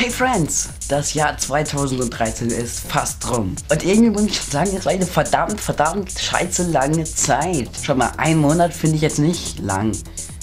Hey Friends, das Jahr 2013 ist fast rum. Und irgendwie muss ich schon sagen, es war eine verdammt, verdammt scheiße lange Zeit. Schon mal ein Monat finde ich jetzt nicht lang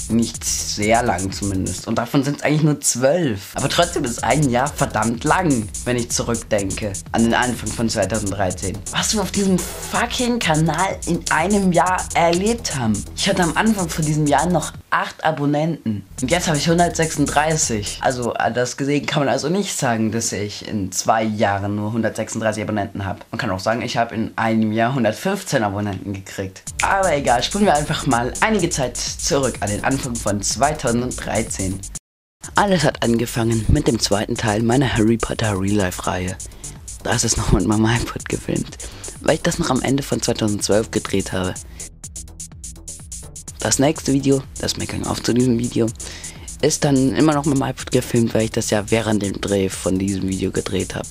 nicht sehr lang zumindest. Und davon sind es eigentlich nur zwölf. Aber trotzdem ist ein Jahr verdammt lang, wenn ich zurückdenke an den Anfang von 2013. Was wir auf diesem fucking Kanal in einem Jahr erlebt haben. Ich hatte am Anfang von diesem Jahr noch 8 Abonnenten. Und jetzt habe ich 136. Also das gesehen kann man also nicht sagen, dass ich in zwei Jahren nur 136 Abonnenten habe. Man kann auch sagen, ich habe in einem Jahr 115 Abonnenten gekriegt. Aber egal, spulen wir einfach mal einige Zeit zurück an den Anfang von 2013. Alles hat angefangen mit dem zweiten Teil meiner Harry Potter Real Life Reihe. Da ist es noch mit meinem iPod gefilmt, weil ich das noch am Ende von 2012 gedreht habe. Das nächste Video, das Making-of zu diesem Video, ist dann immer noch mit dem iPod gefilmt, weil ich das ja während dem Dreh von diesem Video gedreht habe.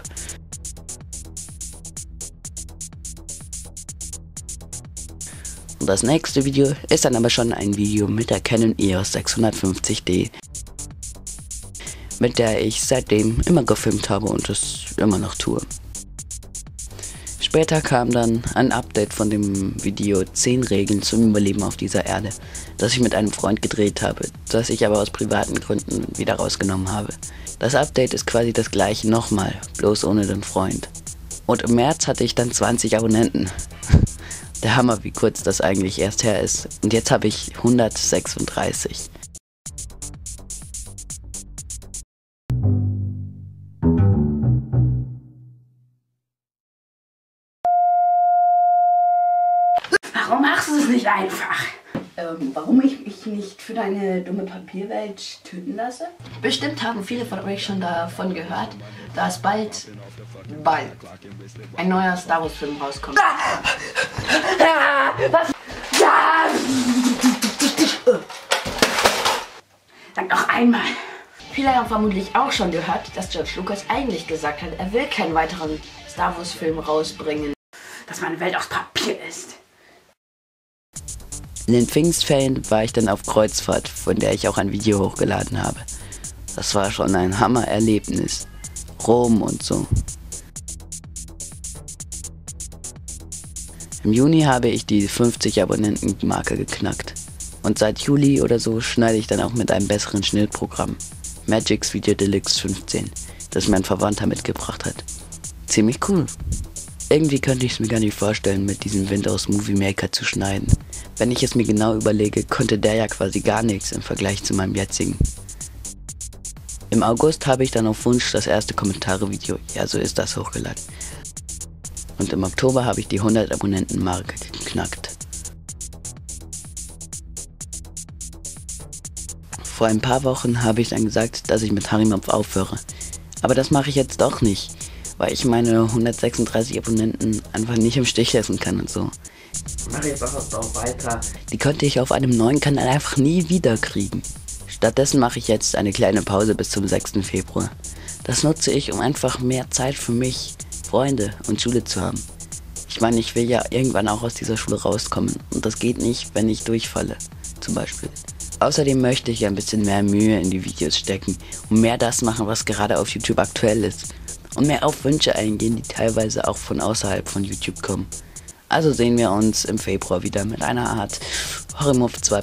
Das nächste Video ist dann aber schon ein Video mit der Canon EOS 650D, mit der ich seitdem immer gefilmt habe und es immer noch tue. Später kam dann ein Update von dem Video 10 Regeln zum Überleben auf dieser Erde, das ich mit einem Freund gedreht habe, das ich aber aus privaten Gründen wieder rausgenommen habe. Das Update ist quasi das gleiche nochmal, bloß ohne den Freund. Und im März hatte ich dann 20 Abonnenten. Der Hammer, wie kurz das eigentlich erst her ist. Und jetzt habe ich 136. Warum machst du es nicht einfach? Ähm, warum ich mich nicht für deine dumme Papierwelt töten lasse? Bestimmt haben viele von euch schon davon gehört, dass bald, bald ein neuer Star Wars Film rauskommt. Ah, was? Sag noch einmal. Viele haben vermutlich auch schon gehört, dass George Lucas eigentlich gesagt hat, er will keinen weiteren Star Wars Film rausbringen. Dass meine Welt aus Papier ist. In den Pfingstferien war ich dann auf Kreuzfahrt, von der ich auch ein Video hochgeladen habe. Das war schon ein Hammererlebnis. Rom und so. Im Juni habe ich die 50 Abonnenten-Marke geknackt. Und seit Juli oder so schneide ich dann auch mit einem besseren Schnittprogramm. Magix Video Deluxe 15, das mein Verwandter mitgebracht hat. Ziemlich cool. Irgendwie könnte ich es mir gar nicht vorstellen, mit diesem Windows Movie Maker zu schneiden. Wenn ich es mir genau überlege, konnte der ja quasi gar nichts im Vergleich zu meinem jetzigen. Im August habe ich dann auf Wunsch das erste Kommentare-Video, ja so ist das, hochgeladen. Und im Oktober habe ich die 100 Abonnenten-Marke geknackt. Vor ein paar Wochen habe ich dann gesagt, dass ich mit Harimopf aufhöre. Aber das mache ich jetzt doch nicht, weil ich meine 136 Abonnenten einfach nicht im Stich lassen kann und so. Mach jetzt einfach doch weiter. Die könnte ich auf einem neuen Kanal einfach nie wieder kriegen. Stattdessen mache ich jetzt eine kleine Pause bis zum 6. Februar. Das nutze ich, um einfach mehr Zeit für mich, Freunde und Schule zu haben. Ich meine, ich will ja irgendwann auch aus dieser Schule rauskommen und das geht nicht, wenn ich durchfalle, zum Beispiel. Außerdem möchte ich ein bisschen mehr Mühe in die Videos stecken und mehr das machen, was gerade auf YouTube aktuell ist. Und mehr auf Wünsche eingehen, die teilweise auch von außerhalb von YouTube kommen. Also sehen wir uns im Februar wieder mit einer Art Horror 2.0.